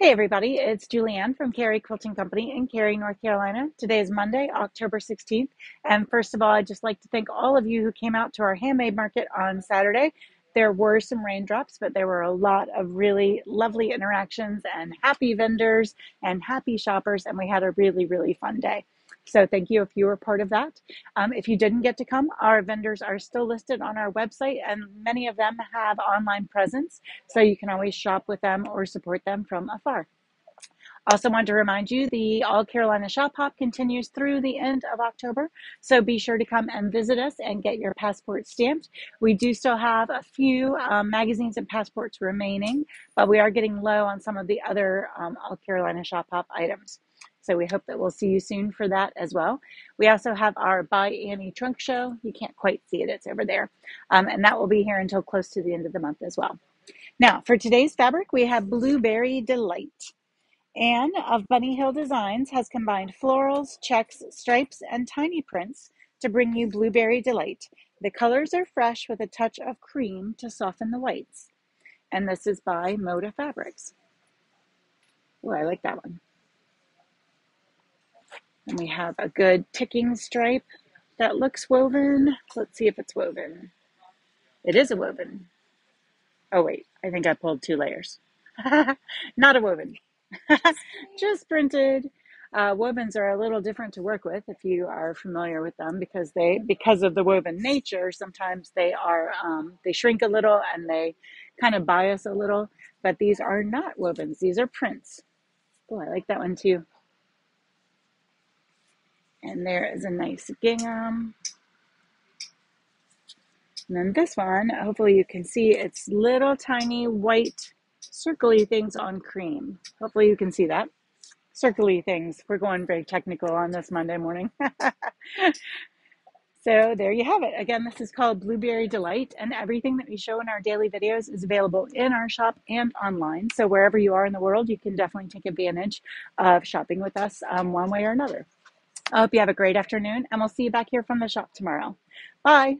Hey everybody, it's Julianne from Cary Quilting Company in Cary, North Carolina. Today is Monday, October 16th. And first of all, I'd just like to thank all of you who came out to our handmade market on Saturday. There were some raindrops, but there were a lot of really lovely interactions and happy vendors and happy shoppers, and we had a really, really fun day. So thank you if you were part of that. Um, if you didn't get to come, our vendors are still listed on our website, and many of them have online presence, so you can always shop with them or support them from afar. Also, want to remind you the All Carolina Shop Hop continues through the end of October, so be sure to come and visit us and get your passport stamped. We do still have a few um, magazines and passports remaining, but we are getting low on some of the other um, All Carolina Shop Hop items. So we hope that we'll see you soon for that as well. We also have our By Annie Trunk Show. You can't quite see it, it's over there. Um, and that will be here until close to the end of the month as well. Now, for today's fabric, we have Blueberry Delight. Anne of Bunny Hill Designs has combined florals, checks, stripes, and tiny prints to bring you Blueberry Delight. The colors are fresh with a touch of cream to soften the whites. And this is by Moda Fabrics. Oh, I like that one. And we have a good ticking stripe that looks woven. Let's see if it's woven. It is a woven. Oh, wait, I think I pulled two layers. Not a woven, just printed. Uh, wovens are a little different to work with if you are familiar with them because they because of the woven nature sometimes they are um, they shrink a little and they kind of bias a little but these are not wovens these are prints oh i like that one too and there is a nice gingham. And then this one, hopefully you can see it's little tiny white circly things on cream. Hopefully you can see that. Circly things. We're going very technical on this Monday morning. so there you have it. Again, this is called Blueberry Delight, and everything that we show in our daily videos is available in our shop and online. So wherever you are in the world, you can definitely take advantage of shopping with us um, one way or another. I hope you have a great afternoon, and we'll see you back here from the shop tomorrow. Bye.